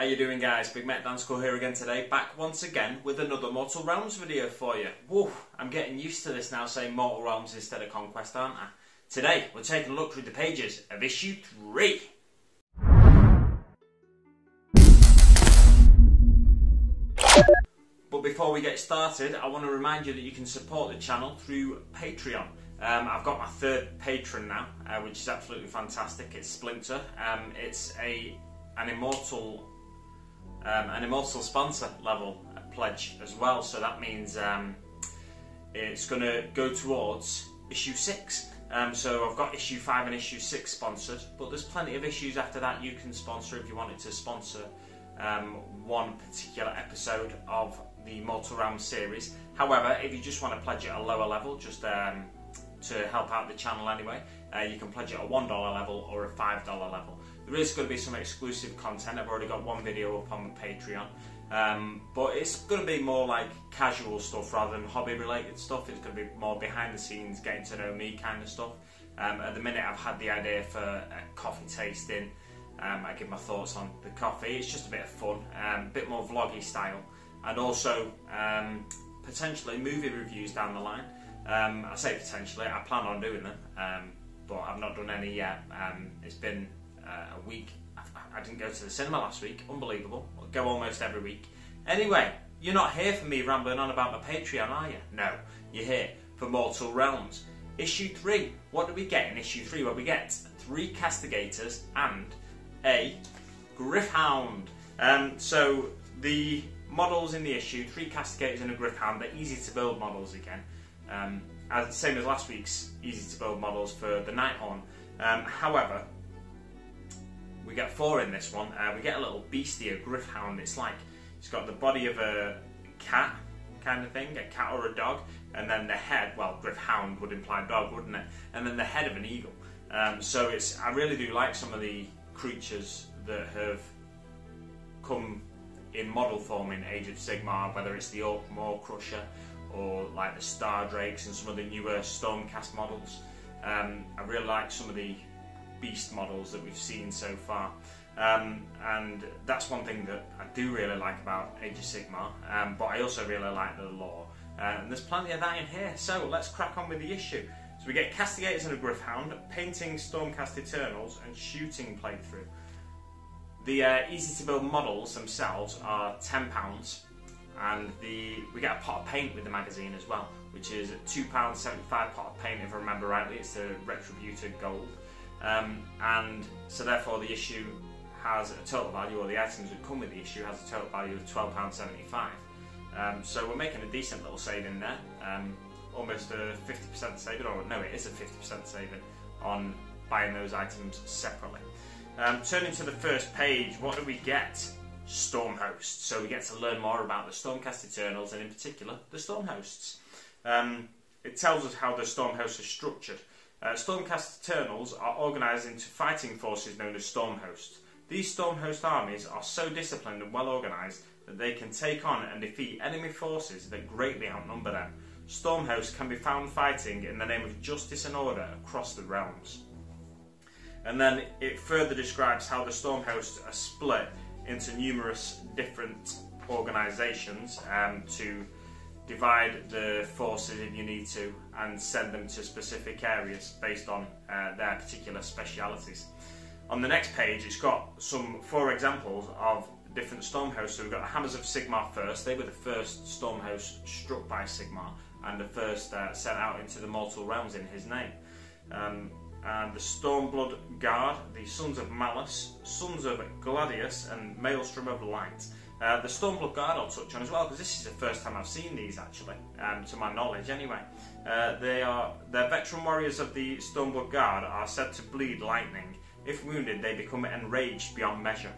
How you doing guys? Big Mek Danskull here again today, back once again with another Mortal Realms video for you. Woo, I'm getting used to this now saying Mortal Realms instead of Conquest, aren't I? Today, we're taking a look through the pages of issue 3. But before we get started, I want to remind you that you can support the channel through Patreon. Um, I've got my third patron now, uh, which is absolutely fantastic. It's Splinter. Um, it's a an immortal um, an immortal sponsor level pledge as well. So that means um, it's going to go towards issue six. Um, so I've got issue five and issue six sponsored, but there's plenty of issues after that you can sponsor if you wanted to sponsor um, one particular episode of the Mortal Realms series. However, if you just want to pledge at a lower level, just um, to help out the channel anyway, uh, you can pledge at a $1 level or a $5 level. There is going to be some exclusive content. I've already got one video up on Patreon. Um, but it's going to be more like casual stuff rather than hobby related stuff. It's going to be more behind the scenes, getting to know me kind of stuff. Um, at the minute, I've had the idea for a coffee tasting. Um, I give my thoughts on the coffee. It's just a bit of fun, um, a bit more vloggy style, and also um, potentially movie reviews down the line. Um, I say potentially, I plan on doing them, but I've not done any yet. it's been uh, a week. I didn't go to the cinema last week. Unbelievable. I go almost every week. Anyway, you're not here for me rambling on about my Patreon, are you? No, you're here for Mortal Realms. Issue 3. What do we get in issue 3? Well, we get three castigators and a Gryph-hound. Um, so, the models in the issue, three castigators and a Gryph-hound, they're easy to build models again. Um, as, same as last week's easy to build models for the Nighthaunt. Um, however, we get four in this one. Uh, we get a little beastie, a Gryph-hound. It's like it's got the body of a cat kind of thing, a cat or a dog, and then the head. Well, Gryph-hound would imply dog, wouldn't it? And then the head of an eagle. Um, so it's I really do like some of the creatures that have come in model form in Age of Sigmar, whether it's the Orc Maw-krusha or like the Star Drakes and some of the newer Stormcast models. Um, I really like some of the beast models that we've seen so far. Um, and that's one thing that I do really like about Age of Sigmar, um, but I also really like the lore. Uh, and there's plenty of that in here, so let's crack on with the issue. So we get Castigators and a Gryph-hound, painting Stormcast Eternals, and shooting playthrough. The uh, easy to build models themselves are £10, and the we get a pot of paint with the magazine as well, which is £2.75 pot of paint if I remember rightly, it's the Retributor Gold. Um, and so therefore the issue has a total value, or the items that come with the issue has a total value of £12.75. Um, so we're making a decent little saving there, um, almost a 50% saving, or no, it is a 50% saving on buying those items separately. Um, turning to the first page, what do we get? Stormhost. So we get to learn more about the Stormcast Eternals, and in particular, the Stormhosts. Um, it tells us how the Stormhosts are structured. Uh, Stormcast Eternals are organised into fighting forces known as Stormhosts. These Stormhost armies are so disciplined and well organised that they can take on and defeat enemy forces that greatly outnumber them. Stormhosts can be found fighting in the name of justice and order across the realms. And then it further describes how the Stormhosts are split into numerous different organisations um, to divide the forces if you need to and send them to specific areas based on uh, their particular specialities. On the next page, it's got some four examples of different storm hosts. So we've got the Hammers of Sigmar first. They were the first storm host struck by Sigmar and the first uh, sent out into the mortal realms in his name. Um, and the Stormblood Guard, the Sons of Malice, Sons of Gladius, and Maelstrom of Light. Uh, the Stormblood Guard I'll touch on as well because this is the first time I've seen these actually, um, to my knowledge anyway. Uh, they are the veteran warriors of the Stormblood Guard are said to bleed lightning. If wounded, they become enraged beyond measure.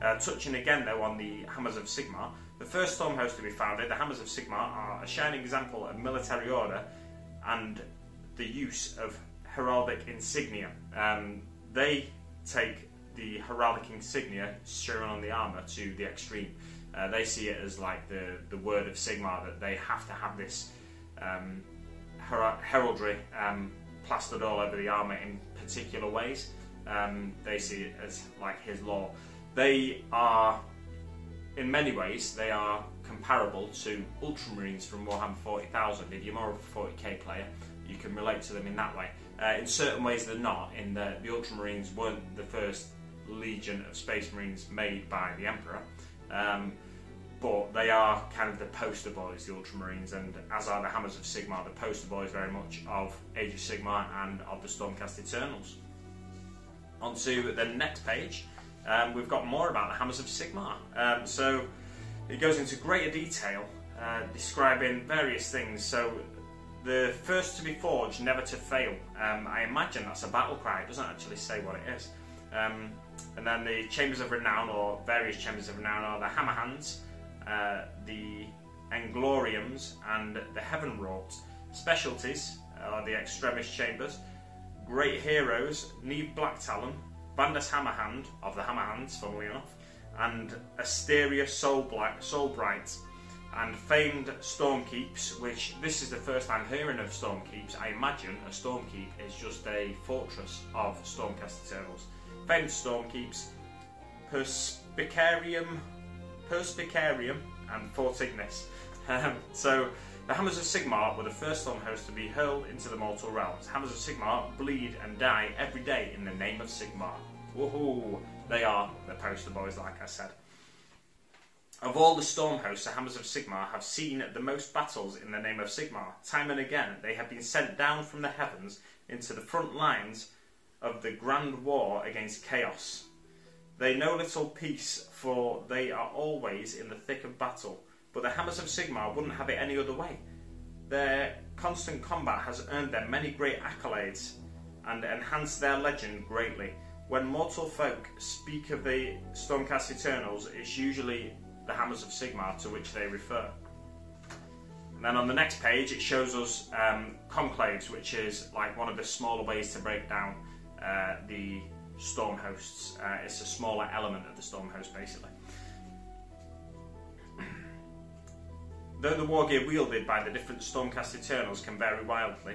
Uh, touching again though on the Hammers of Sigmar, the first storm host to be founded, the Hammers of Sigmar, are a shining example of military order and the use of heraldic insignia. Um, they take the heraldic insignia shown on the armor to the extreme. Uh, they see it as like the, the word of Sigmar that they have to have this um, her- heraldry um, plastered all over the armor in particular ways. Um, they see it as like his law. They are in many ways, they are comparable to Ultramarines from Warhammer 40,000. If you're more of a 40k player, you can relate to them in that way. Uh, in certain ways, they're not, in that the Ultramarines weren't the first legion of Space Marines made by the Emperor. Um, but they are kind of the poster boys, the Ultramarines, and as are the Hammers of Sigmar, the poster boys very much of Age of Sigmar and of the Stormcast Eternals. On to the next page, um, we've got more about the Hammers of Sigmar. Um, so it goes into greater detail, uh, describing various things. So the first to be forged, never to fail. Um, I imagine that's a battle cry. It doesn't actually say what it is. Um, and then the Chambers of Renown, or various Chambers of Renown, are the Hammer Hands, uh, the Engloriums, and the Heaven Wrought. Specialties are the Extremis Chambers, Great Heroes, Neve Blacktalon, Vandus Hammerhand, of the Hammerhands, funnily enough, and Asteria Soul, Black, Soul Bright, and famed Stormkeeps, which this is the first I'm hearing of Stormkeeps. I imagine a Stormkeep is just a fortress of Stormcast Eternals. Famed Stormkeeps, Perspicarium, Perspicarium, and Fort Ignis. Um, so the Hammers of Sigmar were the first storm hosts to be hurled into the mortal realms. Hammers of Sigmar bleed and die every day in the name of Sigmar. Woohoo! They are the poster boys, like I said. Of all the storm hosts, the Hammers of Sigmar have seen the most battles in the name of Sigmar. Time and again, they have been sent down from the heavens into the front lines of the grand war against chaos. They know little peace, for they are always in the thick of battle. But the Hammers of Sigmar wouldn't have it any other way. Their constant combat has earned them many great accolades and enhanced their legend greatly. When mortal folk speak of the Stormcast Eternals, it's usually the Hammers of Sigmar to which they refer. And then on the next page, it shows us um, conclaves, which is like one of the smaller ways to break down uh, the storm hosts. Uh, it's a smaller element of the storm host, basically. Though the war gear wielded by the different Stormcast Eternals can vary wildly,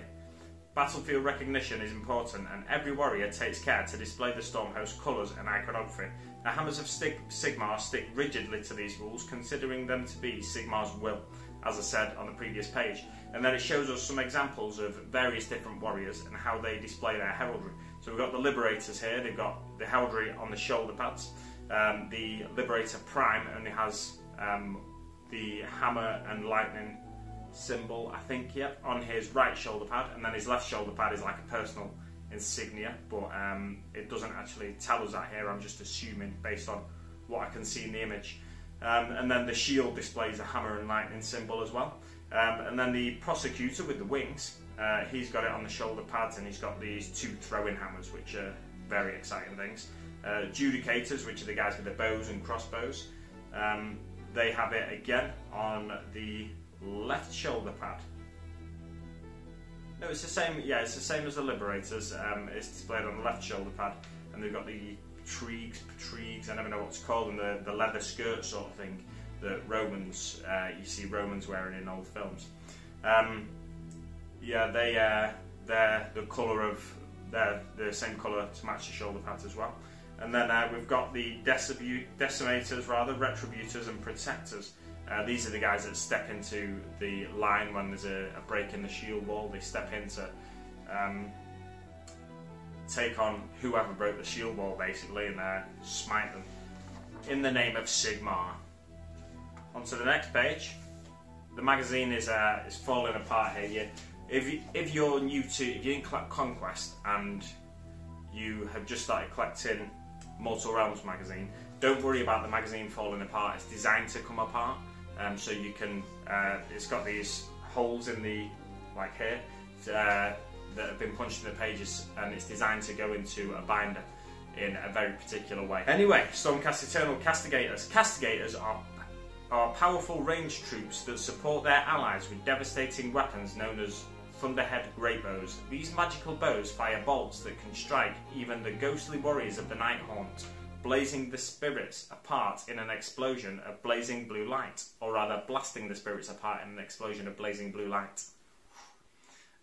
battlefield recognition is important and every warrior takes care to display the Stormhost colours and iconography. The Hammers of Sigmar stick rigidly to these rules, considering them to be Sigmar's will, as I said on the previous page. And then it shows us some examples of various different warriors and how they display their heraldry. So we've got the Liberators here, they've got the heraldry on the shoulder pads. Um, the Liberator Prime only has um, the hammer and lightning symbol, I think, yep, on his right shoulder pad, and then his left shoulder pad is like a personal insignia, but um, it doesn't actually tell us that here. I'm just assuming based on what I can see in the image. Um, and then the shield displays a hammer and lightning symbol as well. Um, and then the prosecutor with the wings, uh, he's got it on the shoulder pads, and he's got these two throwing hammers, which are very exciting things. Uh, judicators, which are the guys with the bows and crossbows. Um, they have it again on the left shoulder pad. No, it's the same. Yeah, it's the same as the Liberators. Um, it's displayed on the left shoulder pad, and they've got the triegs, patriegs. I never know what to call them. The, the leather skirt sort of thing that Romans uh, you see Romans wearing in old films. Um, yeah, they uh, they're the colour of they're the same colour to match the shoulder pads as well. And then uh, we've got the decimators, rather, retributors and protectors. Uh, these are the guys that step into the line when there's a, a break in the shield wall. They step in to um, take on whoever broke the shield wall, basically, and uh, smite them in the name of Sigmar. On to the next page. The magazine is uh, is falling apart here. You, if you, if you're new to if you're in Conquest and you have just started collecting Mortal Realms magazine. Don't worry about the magazine falling apart. It's designed to come apart, um, so you can. Uh, it's got these holes in the like here uh, that have been punched in the pages, and it's designed to go into a binder in a very particular way. Anyway, Stormcast Eternal Castigators. Castigators are are powerful range troops that support their allies with devastating weapons known as Thunderhead Great Bows. These magical bows fire bolts that can strike even the ghostly warriors of the Night Haunt, blazing the spirits apart in an explosion of blazing blue light, or rather blasting the spirits apart in an explosion of blazing blue light.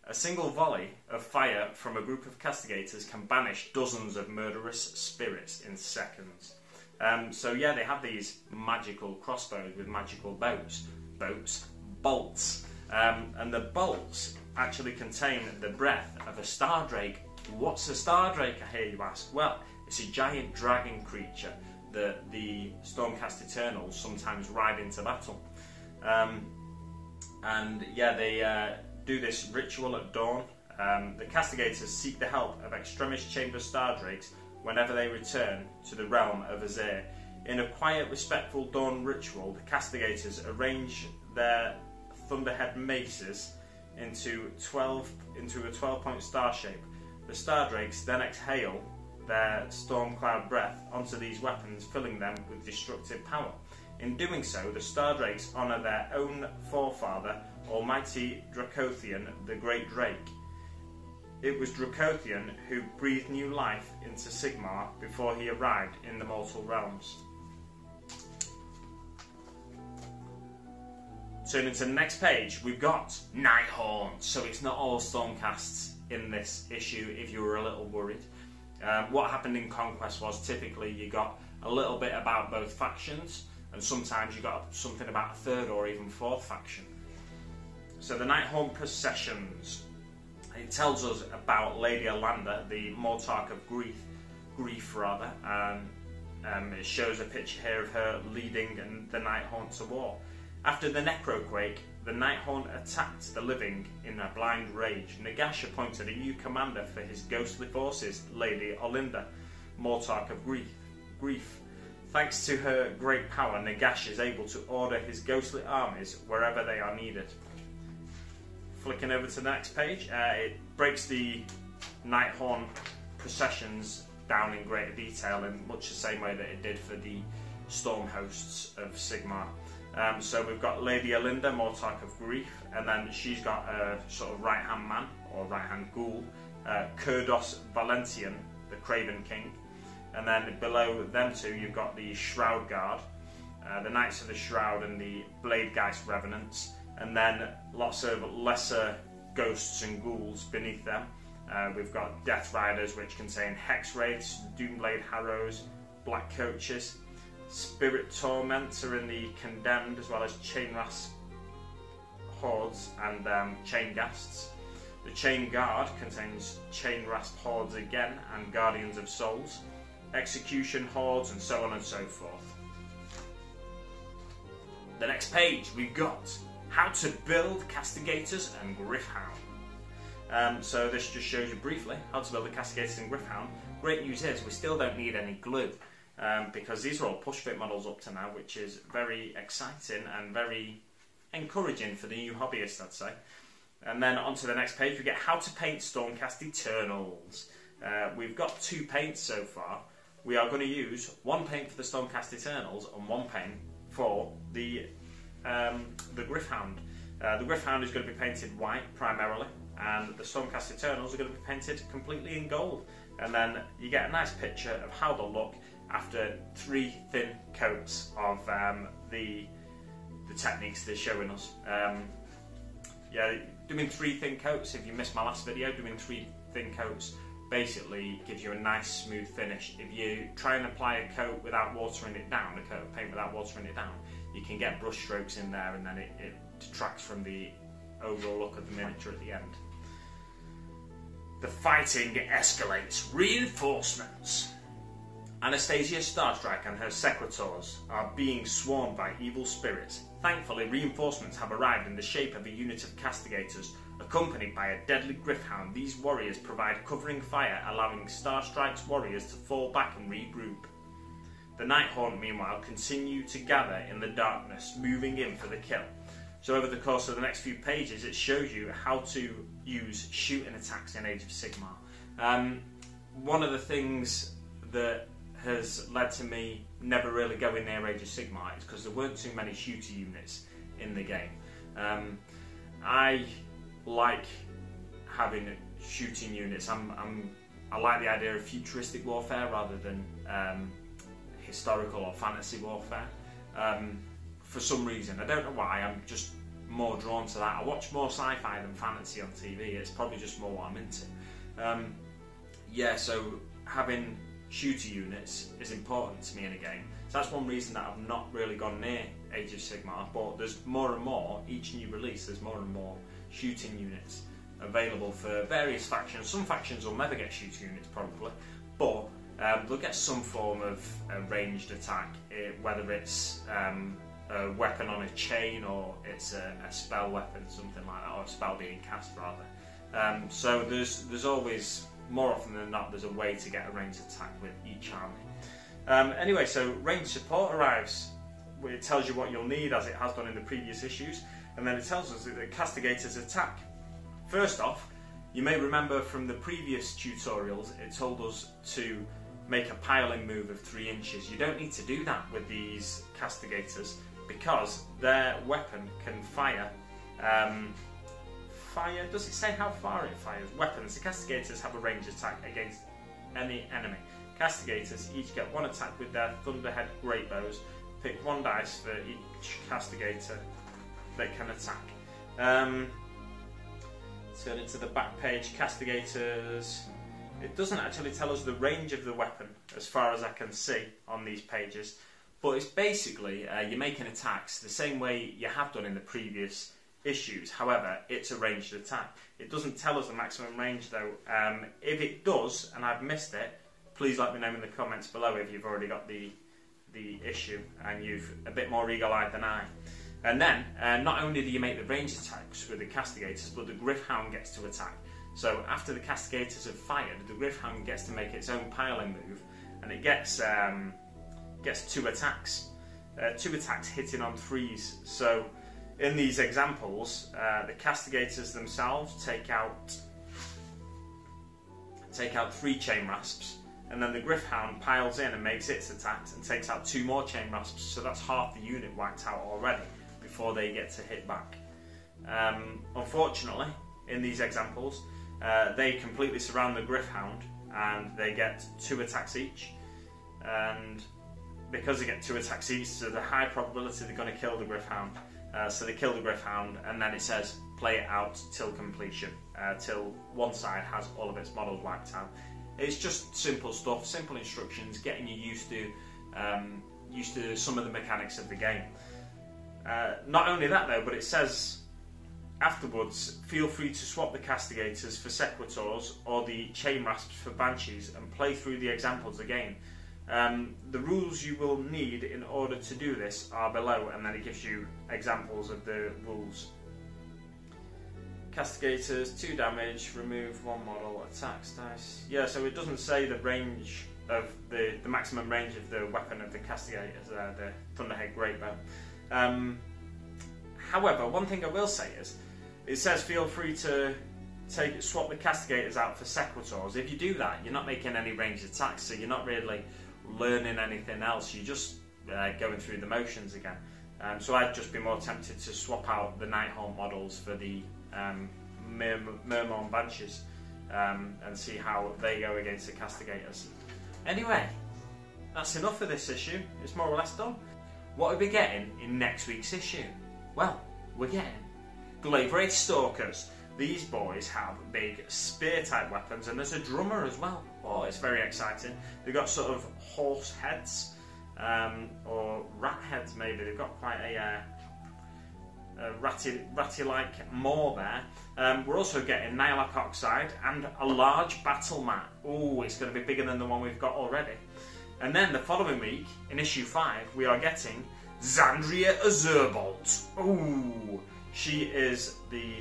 A single volley of fire from a group of castigators can banish dozens of murderous spirits in seconds. Um, so yeah, they have these magical crossbows with magical boats, boats, bolts, um, and the bolts actually contain the breath of a star drake. What's a star drake? I hear you ask. Well, it's a giant dragon creature that the Stormcast Eternals sometimes ride into battle. Um, and yeah, they uh, do this ritual at dawn. Um, the castigators seek the help of Extremis Chamber Star Drakes whenever they return to the realm of Azyr. In a quiet, respectful dawn ritual, the castigators arrange their thunderhead maces into 12 into a 12 point star shape. The star drakes then exhale their storm cloud breath onto these weapons, filling them with destructive power. In doing so, the star drakes honour their own forefather, Almighty Dracothion, the Great Drake. It was Dracothion who breathed new life into Sigmar before he arrived in the mortal realms. Turning to the next page, we've got Nighthaunt. So it's not all Stormcasts in this issue if you were a little worried. Um, what happened in Conquest was typically you got a little bit about both factions, and sometimes you got something about a third or even fourth faction. So the Nighthaunt processions. It tells us about Lady Olynder, the Mortarch of Grief, grief rather, and um, it shows a picture here of her leading the Nighthaunt to war. After the Necroquake, the Nighthaunt attacked the living in a blind rage. Nagash appointed a new commander for his ghostly forces, Lady Olynder, Mortarch of Grief. Grief. Thanks to her great power, Nagash is able to order his ghostly armies wherever they are needed. Flicking over to the next page, uh, it breaks the Nighthaunt processions down in greater detail in much the same way that it did for the storm hosts of Sigmar. Um, so we've got Lady Olynder, Mortarch of Grief, and then she's got a sort of right hand man or right hand ghoul, uh, Kurdoss Valentian, the Craven King. And then below them two, you've got the Shroud Guard, uh, the Knights of the Shroud, and the Bladegheist Revenants. And then lots of lesser ghosts and ghouls beneath them. Uh, we've got Death Riders, which contain Hex Wraiths, Doomblade Harrows, Black Coaches. Spirit Torments are in the Condemned, as well as Chainrasp Hordes and um, Chain Ghasts. The Chain Guard contains Chainrasp Hordes again and Guardians of Souls, Execution Hordes, and so on and so forth. The next page we've got how to build Castigators and Gryph-hound. Um, so this just shows you briefly how to build the Castigators and Gryph-hound. Great news is we still don't need any glue um, because these are all push fit models up to now, which is very exciting and very encouraging for the new hobbyist, I'd say. And then on to the next page, we get how to paint Stormcast Eternals. Uh, we've got two paints so far. We are going to use one paint for the Stormcast Eternals and one paint for the um, the Gryph-hound. Uh, the Gryph-hound is going to be painted white primarily, and the Stormcast Eternals are going to be painted completely in gold. And then you get a nice picture of how they'll look after three thin coats of um, the the techniques they're showing us. Um, yeah, doing three thin coats. If you missed my last video, doing three thin coats basically gives you a nice smooth finish. If you try and apply a coat without watering it down, a coat of paint without watering it down, you can get brush strokes in there and then it, it detracts from the overall look of the miniature at the end. The fighting escalates. Reinforcements. Anastasia Starstrike and her sequitors are being swarmed by evil spirits. Thankfully, reinforcements have arrived in the shape of a unit of castigators. Accompanied by a deadly Gryph-hound, these warriors provide covering fire, allowing Starstrike's warriors to fall back and regroup. The Nighthaunt, meanwhile, continue to gather in the darkness, moving in for the kill. So, over the course of the next few pages, it shows you how to use shooting attacks in Age of Sigmar. Um, one of the things that has led to me never really going near Age of Sigmar is because there weren't too many shooter units in the game. Um, I like having shooting units. I'm, I'm, i like the idea of futuristic warfare rather than um, historical or fantasy warfare. Um, for some reason, I don't know why. I'm just more drawn to that. I watch more sci-fi than fantasy on TV. It's probably just more what I'm into. Um, yeah, so having shooter units is important to me in a game. So that's one reason that I've not really gone near Age of Sigmar. But there's more and more each new release. There's more and more shooting units available for various factions. Some factions will never get shooting units probably, but um, they'll get some form of uh, ranged attack, it, whether it's um, a weapon on a chain or it's a, a, spell weapon, something like that, or a spell being cast rather. Um, so there's there's always more often than not there's a way to get a ranged attack with each army. Um, anyway, so range support arrives. It tells you what you'll need as it has done in the previous issues, and then it tells us that the castigators attack. First off, you may remember from the previous tutorials it told us to make a piling move of 3 inches. You don't need to do that with these castigators because their weapon can fire. Um, fire, does it say how far it fires? Weapons. The castigators have a range attack against any enemy. Castigators each get one attack with their Thunderhead Great Bows. Pick one dice for each castigator they can attack. Um, turn it to the back page, castigators. It doesn't actually tell us the range of the weapon as far as I can see on these pages, but it's basically uh, you're making attacks the same way you have done in the previous issues. However, it's a ranged attack. It doesn't tell us the maximum range though. Um, if it does, and I've missed it, please let me know in the comments below if you've already got the the issue and you've a bit more eagle-eyed than I. And then, uh, not only do you make the range attacks with the castigators, but the Gryph-hound gets to attack. So after the castigators have fired, the Gryph-hound gets to make its own piling move, and it gets um, gets two attacks, uh, two attacks hitting on threes. So in these examples, uh, the castigators themselves take out take out three chain rasps, and then the Gryph-hound piles in and makes its attacks and takes out two more chain rasps. So that's half the unit wiped out already before they get to hit back. Um, unfortunately, in these examples, uh, they completely surround the Gryph-hound and they get two attacks each. And because they get two attacks each, so the high probability they're going to kill the Gryph-hound. Uh, so they kill the Gryph-hound, and then it says play it out till completion, uh, till one side has all of its models wiped out. It's just simple stuff, simple instructions, getting you used to um, used to some of the mechanics of the game. Uh, not only that though, but it says afterwards, feel free to swap the castigators for sequitors or the chain rasps for banshees and play through the examples again. Um, the rules you will need in order to do this are below, and then it gives you examples of the rules. Castigators, 2 damage, remove 1 model, attacks dice. Yeah, so it doesn't say the range of the, the maximum range of the weapon of the castigators, uh, the Thunderhead Greatbow. Um, however, one thing I will say is, it says feel free to take swap the castigators out for sequitors. If you do that, you're not making any ranged attacks, so you're not really learning anything else. You're just uh, going through the motions again. Um, so I'd just be more tempted to swap out the Nighthaunt models for the um, Myrmourn Banshees um, and see how they go against the castigators. Anyway, that's enough for this issue. It's more or less done. What are we getting in next week's issue? Well, we're getting Glaive Wraith Stalkers. These boys have big spear type weapons and there's a drummer as well. Oh, it's very exciting. They've got sort of horse heads um, or rat heads maybe. They've got quite a, uh, a ratty, ratty-like maw there. Um, we're also getting Nihilakh Oxide and a large battle mat. Oh, it's going to be bigger than the one we've got already. And then the following week, in issue 5, we are getting Zandria Azurbolt. Ooh, she is the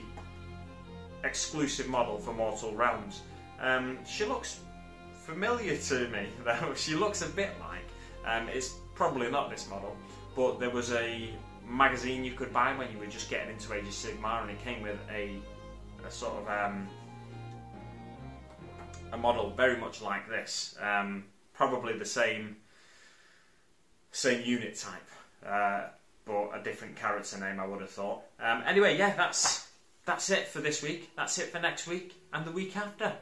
exclusive model for Mortal Realms. Um, she looks familiar to me, though. She looks a bit like. Um, it's probably not this model, but there was a magazine you could buy when you were just getting into Age of Sigmar, and it came with a, a sort of um, a model very much like this. Um, probably the same same unit type, uh, but a different character name. I would have thought. Um, anyway, yeah, that's that's it for this week. That's it for next week and the week after.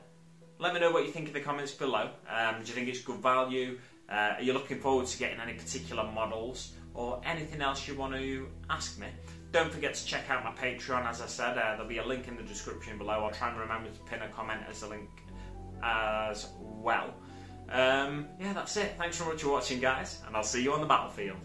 Let me know what you think in the comments below. Um, do you think it's good value? Uh, are you looking forward to getting any particular models or anything else you want to ask me? Don't forget to check out my Patreon, as I said. Uh, there'll be a link in the description below. I'll try and remember to pin a comment as a link as well. Um, yeah, that's it. Thanks so much for watching, guys, and I'll see you on the battlefield.